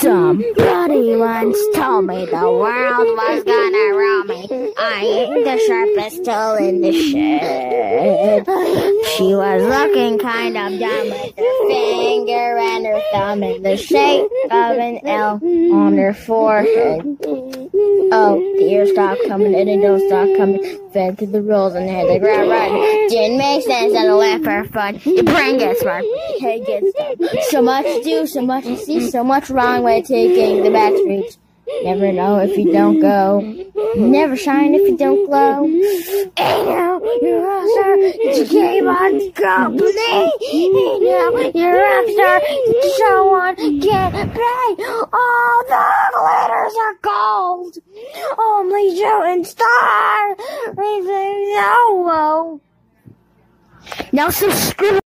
Somebody once told me the world was gonna roll me. I ain't the sharpest tool in the shed. She was looking kind of dumb with her finger and her thumb in the shape of an L on her forehead. Oh, the ears stopped coming and they don't stop coming. Fed to the rules and had the ground right. Didn't make sense and laugh for fun. Your brain gets smart, your head gets dumb. So much to do, so much to see, so much wrong way taking the back streets. Never know if you don't go. Never shine if you don't glow. Hey now, you're a star. You came on company. Hey now, you're a star. So on can play. All the glitters are gold. Only shooting star. No. Now subscribe.